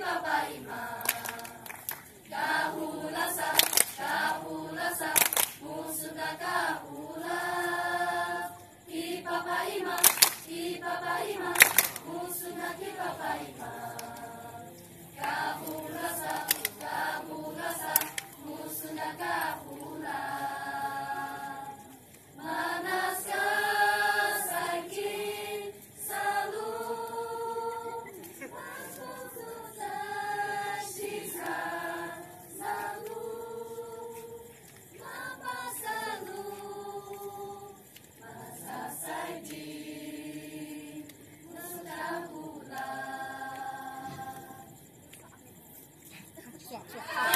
baba imam. Kahulasa, kahulasa, musuka kahula. Ki 去去去